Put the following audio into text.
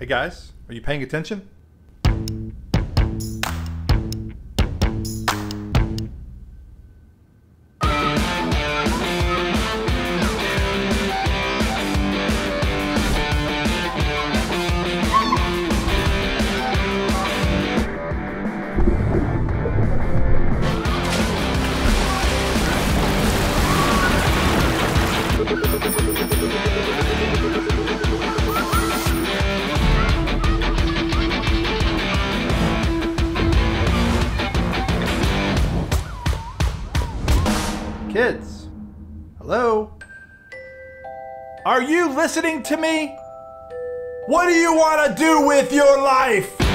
Hey guys, are you paying attention? Kids, hello? Are you listening to me? What do you want to do with your life?